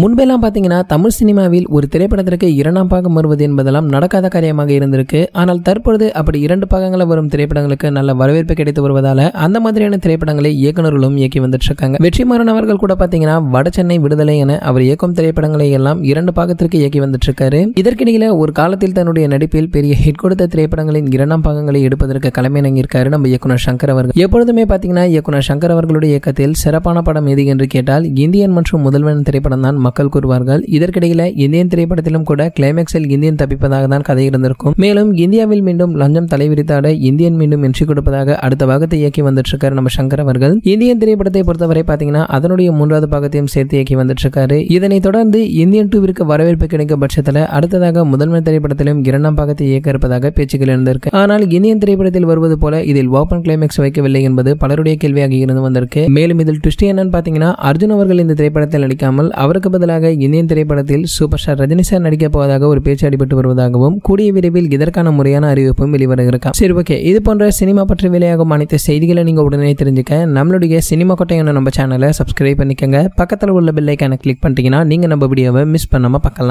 முன்பெல்லாம் பார்த்தீங்கன்னா தமிழ் சினிமாவில் ஒரு திரைப்படத்திற்கு இரண்டாம் பாகம் வருவது என்பதெல்லாம் நடக்காத காரியமாக இருந்திருக்கு. ஆனால் தற்பொழுது அப்படி இரண்டு பாகங்களில் வரும் திரைப்படங்களுக்கு நல்ல வரவேற்பு கிடைத்து வருவதால அந்த மாதிரியான திரைப்படங்களை இயக்குநர்களும் இயக்கி வந்துட்டு இருக்காங்க வெற்றிமாறன் அவர்கள் கூட பார்த்தீங்கன்னா வட சென்னை விடுதலை என அவர் இயக்கும் திரைப்படங்களை எல்லாம் இரண்டு பாகத்திற்கு இயக்கி வந்துட்டு இருக்காரு இதற்கிடையில ஒரு காலத்தில் தன்னுடைய நடிப்பில் பெரிய ஹிட் கொடுத்த திரைப்படங்களின் இரண்டாம் பாகங்களை எடுப்பதற்கு களமிறங்கியிருக்காரு நம்ம இயக்குனர் சங்கர் அவர்கள். எப்பொழுதுமே பார்த்தீங்கன்னா இயக்குனர் சங்கர் அவர்களுடைய இயக்கத்தில் சிறப்பான படம் எது என்று கேட்டால் இந்தியன் மற்றும் முதல்வன் திரைப்படம் தான் மக்கள் கூறுவார்கள். இதற்கிடையில இந்தியன் திரைப்படத்திலும் கூட கிளைமேக்ஸில் இந்தியன் தப்பிப்பதாக தான் கதை இருந்திருக்கும். மேலும் இந்தியாவில் மீண்டும் லஞ்சம் தலைவிரித்தாட இந்தியன் மீண்டும் வெற்றி கொடுப்பதாக அடுத்த பாகத்தை இயக்கி வந்துட்டு இருக்காரு நம்ம சங்கர் அவர்கள். இந்தியன் திரைப்படத்தை பொறுத்தவரை பார்த்தீங்கன்னா அதனுடைய மூன்றாவது பாகத்தையும் சேர்த்து இயக்கி வந்துட்டு இருக்காரு இதனைத் தொடர்ந்து இந்தியன் டூவிற்கு வரவேற்பு கிடைக்கும் பட்சத்தில் அடுத்ததாக முதன்மை திரைப்படத்திலும் இரண்டாம் பாகத்தை இயக்க இருப்பதாக பேச்சுக்கள் இருந்திருக்கு ஆனால் இந்தியன் திரைப்படத்தில் வருவது போல இதில் ஓபன் கிளைமேக்ஸ் வைக்கவில்லை என்பது பலருடைய கேள்வியாக இருந்து வந்திருக்கு. மேலும் இதில் ட்விஸ்ட் என்னன்னு பார்த்தீங்கன்னா அர்ஜுன் அவர்கள் இந்த திரைப்படத்தில் நடிக்காமல் அவருக்கு பதிலாக இந்தியன் திரைப்படத்தில் சூப்பர் ஸ்டார் ரஜினி சார் நடிக்கப் போவதாக ஒரு பேச்சு அடிபட்டு வருவதாகவும் கூடிய விரைவில் இதற்கான முறையான அறிவிப்பும் வெளிவர சரி ஓகே. இது போன்ற சினிமா பற்றி வெளியாகும் அனைத்து செய்திகளை நீங்க உடனே தெரிஞ்சுக்க நம்மளுடைய சினிமா கொட்டையான நம்ம சேனலை சப்ஸ்கிரைப் பண்ணிக்கங்க. பக்கத்தில் உள்ள பெல்லைக்கான கிளிக் பண்ணிட்டீங்கன்னா நீங்க நம்ம வீடியோவை மிஸ் பண்ணாம பார்க்கலாம்.